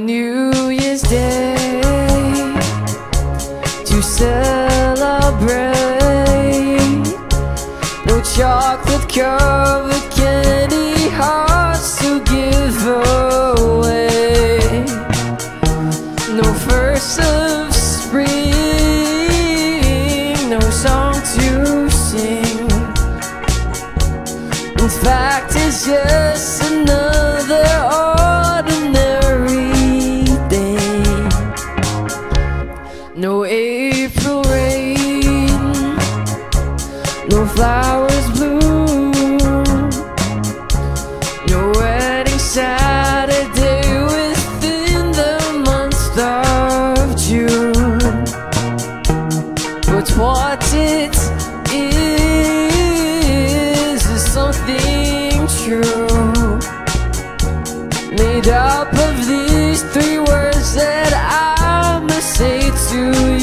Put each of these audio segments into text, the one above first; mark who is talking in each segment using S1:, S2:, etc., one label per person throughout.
S1: New Year's Day to celebrate. No chocolate covered candy hearts to give away. No first of spring, no song to sing. In fact, it's just flowers bloom, Your wedding Saturday within the month of June. But what it is is something true Made up of these three words that I must say to you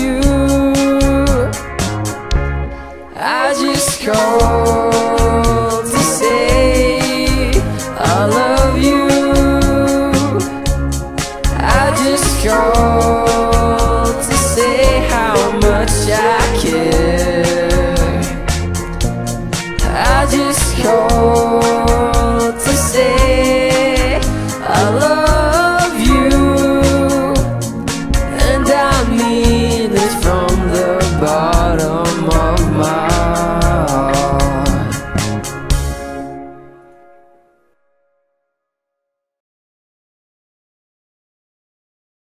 S1: just called to say I love you. I just called to say how much I care. I just called to say I love you, and I mean it from the bottom.